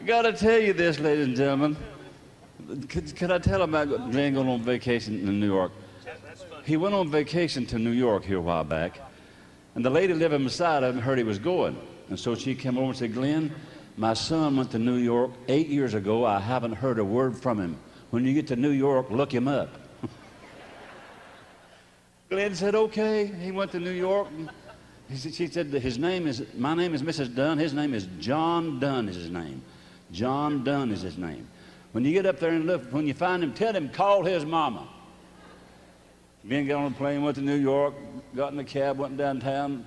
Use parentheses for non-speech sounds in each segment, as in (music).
I gotta tell you this, ladies and gentlemen. Could, could I tell about Glenn going on vacation in New York? He went on vacation to New York here a while back, and the lady living beside him heard he was going. And so she came over and said, Glenn, my son went to New York eight years ago. I haven't heard a word from him. When you get to New York, look him up. (laughs) Glenn said, okay. He went to New York. Said, she said, his name is, my name is Mrs. Dunn. His name is John Dunn is his name. John Dunn is his name. When you get up there and look, when you find him, tell him, call his mama. Ben got on a plane, went to New York, got in the cab, went downtown,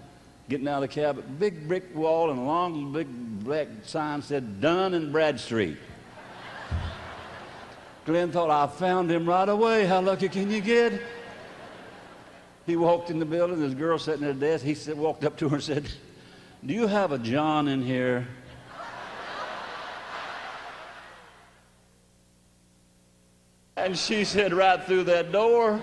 getting out of the cab, big brick wall and a long, big black sign said, Dun and Bradstreet. Glenn thought, I found him right away. How lucky can you get? He walked in the building, this girl sitting at a desk. He said, walked up to her and said, Do you have a John in here? And she said, Right through that door.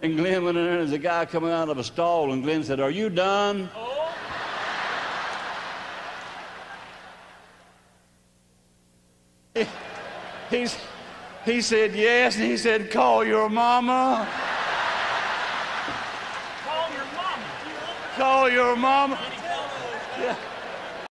And Glenn went in there, and there's a guy coming out of a stall, and Glenn said, Are you done? He, he's, he said, Yes. And he said, Call your mama. Call your mama. Call your mama. Yeah.